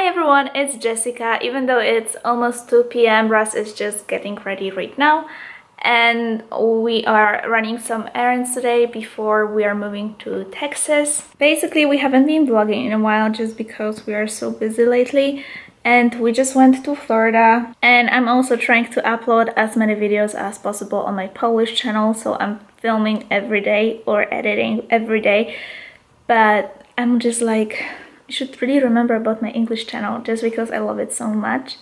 Hi everyone, it's Jessica. Even though it's almost 2 p.m., Russ is just getting ready right now and we are running some errands today before we are moving to Texas. Basically, we haven't been vlogging in a while just because we are so busy lately and we just went to Florida and I'm also trying to upload as many videos as possible on my Polish channel so I'm filming every day or editing every day but I'm just like I should really remember about my English channel just because I love it so much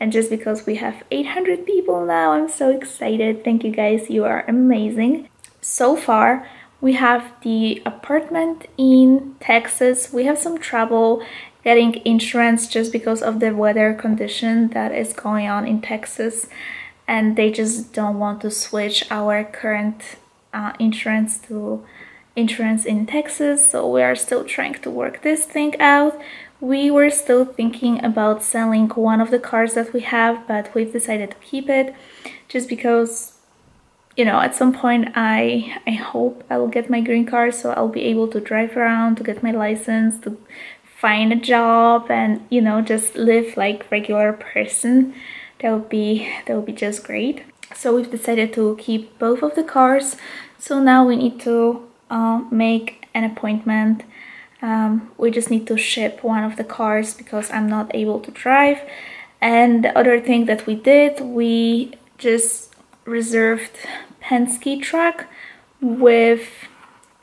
and just because we have 800 people now. I'm so excited. Thank you guys. You are amazing. So far we have the apartment in Texas. We have some trouble getting insurance just because of the weather condition that is going on in Texas and they just don't want to switch our current uh, insurance to insurance in Texas so we are still trying to work this thing out. We were still thinking about selling one of the cars that we have but we've decided to keep it just because you know at some point I I hope I will get my green card so I'll be able to drive around to get my license to find a job and you know just live like regular person. That would be that would be just great. So we've decided to keep both of the cars. So now we need to uh, make an appointment. Um, we just need to ship one of the cars because I'm not able to drive. And the other thing that we did we just reserved Penske truck with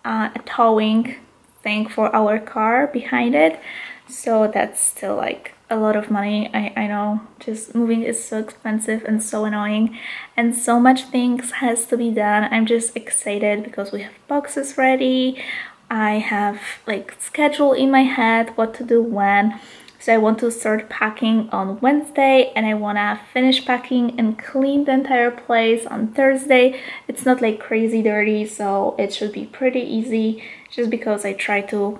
uh, a towing thing for our car behind it so that's still like a lot of money I, I know. Just moving is so expensive and so annoying. And so much things has to be done. I'm just excited because we have boxes ready. I have like schedule in my head what to do when. So I want to start packing on Wednesday and I want to finish packing and clean the entire place on Thursday. It's not like crazy dirty, so it should be pretty easy just because I try to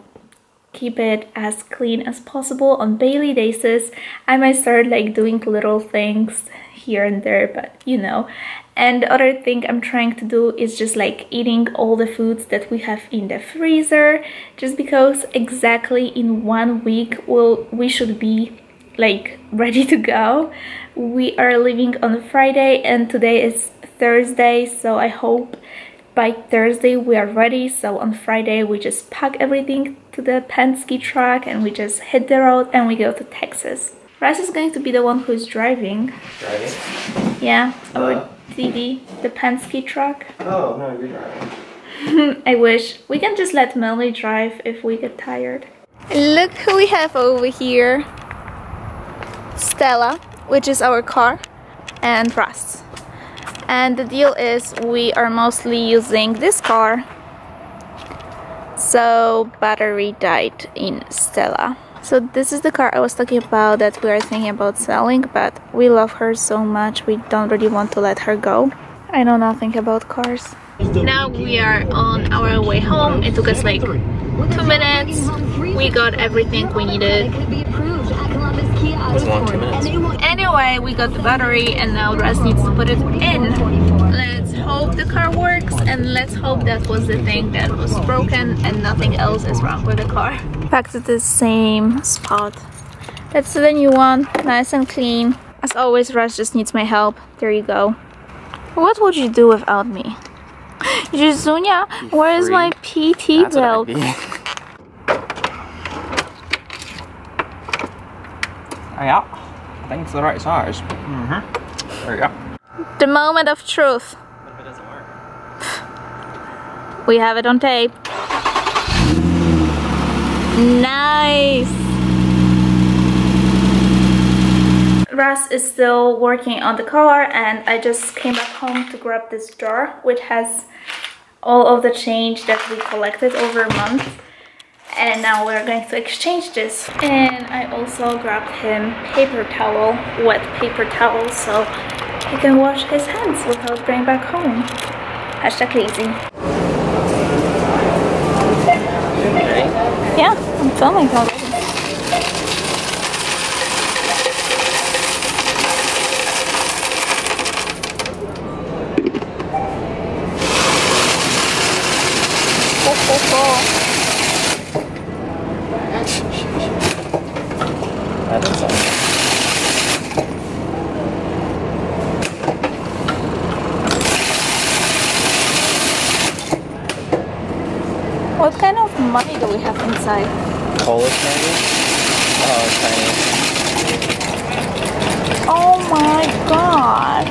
keep it as clean as possible on daily basis. I might start like doing little things here and there, but you know. And the other thing I'm trying to do is just like eating all the foods that we have in the freezer, just because exactly in one week we'll, we should be like ready to go. We are leaving on Friday and today is Thursday, so I hope by Thursday we are ready. So on Friday we just pack everything to the Penske truck and we just hit the road and we go to Texas. Russ is going to be the one who is driving. Driving? Yeah, our Uh. DD, the Penske truck. Oh, no, you're driving. I wish. We can just let Melanie drive if we get tired. Look who we have over here. Stella, which is our car, and Russ. And the deal is we are mostly using this car. So battery died in Stella. So this is the car I was talking about that we are thinking about selling, but we love her so much we don't really want to let her go. I know nothing about cars. Now we are on our way home. It took us like two minutes. We got everything we needed. It's long two minutes. Anyway, we got the battery and now Russ needs to put it in. Let's hope the car works and let's hope that was the thing that was broken and nothing else is wrong with the car. Back to the same spot. That's the new one, nice and clean. As always, Russ just needs my help. There you go. What would you do without me? Jizunia, where is my PT That's belt? yeah, I think it's the right size. Mm-hmm. There you go. The moment of truth. What if it doesn't work? We have it on tape. Nice! Russ is still working on the car and I just came back home to grab this jar which has all of the change that we collected over a month and now we're going to exchange this. And I also grabbed him paper towel wet paper towel so he can wash his hands without going back home. Hashtag lazy yeah I'm filming already. Ho, ho. head inside. What kind of money do we have inside? Polish maybe? Oh, Chinese. Oh my god.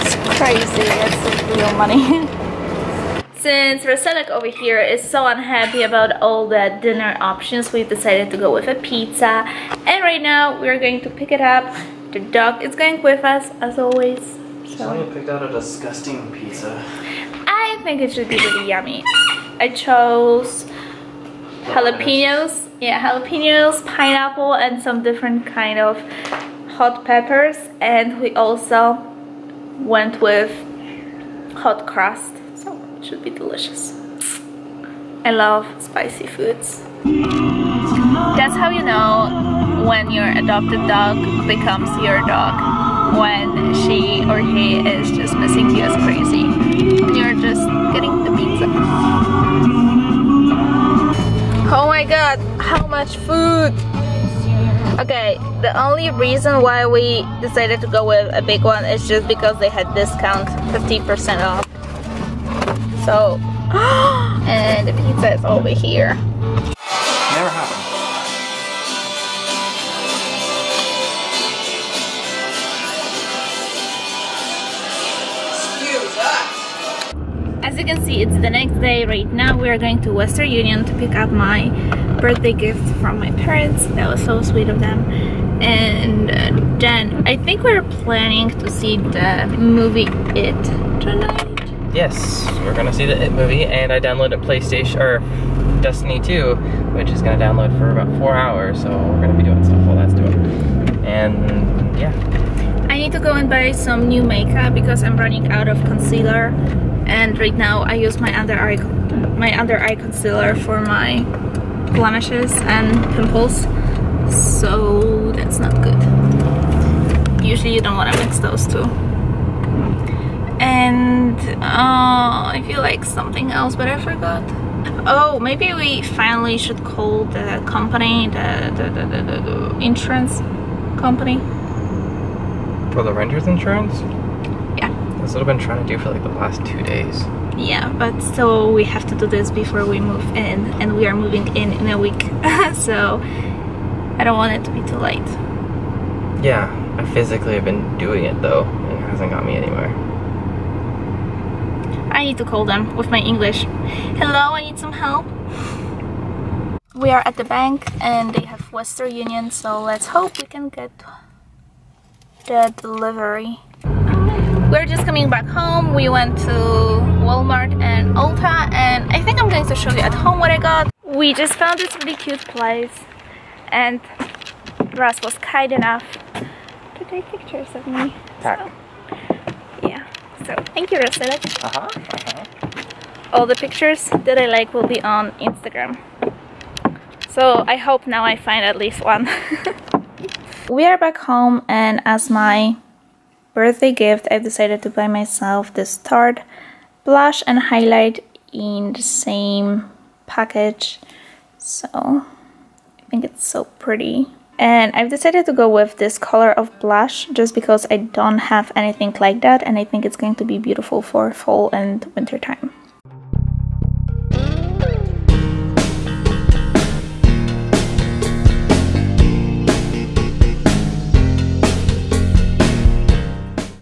It's crazy. It's real money. Since Roselek over here is so unhappy about all the dinner options, we've decided to go with a pizza. And right now, we're going to pick it up. The dog is going with us, as always. So. Sonia picked out a disgusting pizza. I think it should be really yummy. I chose jalapenos, yeah, jalapenos, pineapple, and some different kind of hot peppers. And we also went with hot crust, so it should be delicious. I love spicy foods. That's how you know when your adopted dog becomes your dog. When she or he is just missing you as crazy. And you're just getting the pizza. Oh my god, how much food! Okay, the only reason why we decided to go with a big one is just because they had discount 50% off. So, and the pizza is over here. Can see, it's the next day. Right now, we are going to Western Union to pick up my birthday gift from my parents. That was so sweet of them. And uh, then I think we're planning to see the movie It tonight. Yes, we're gonna see the It movie, and I downloaded PlayStation or Destiny 2, which is gonna download for about four hours. So we're gonna be doing stuff while that's doing. And yeah, I need to go and buy some new makeup because I'm running out of concealer and right now I use my under eye my under eye concealer for my blemishes and pimples. So that's not good. Usually you don't want to mix those two. And uh, I feel like something else but I forgot. Oh maybe we finally should call the company the, the, the, the, the insurance company. For the renter's insurance. That's what I've been trying to do for like the last two days. yeah but still we have to do this before we move in and we are moving in in a week. So I don't want it to be too late. Yeah, I physically have been doing it though, and it hasn't got me anywhere. I need to call them with my English. Hello I need some help. We are at the bank and they have Western Union so let's hope we can get the delivery we're just coming back home we went to Walmart and Ulta and I think I'm going to show you at home what I got we just found this really cute place and Russ was kind enough to take pictures of me Tack. So, yeah so thank you Russell Uh huh. Uh huh. all the pictures that I like will be on Instagram. So I hope now I find at least one. we are back home and as my birthday gift I've decided to buy myself this Tarte blush and highlight in the same package. So I think it's so pretty. And I've decided to go with this color of blush just because I don't have anything like that and I think it's going to be beautiful for fall and winter time.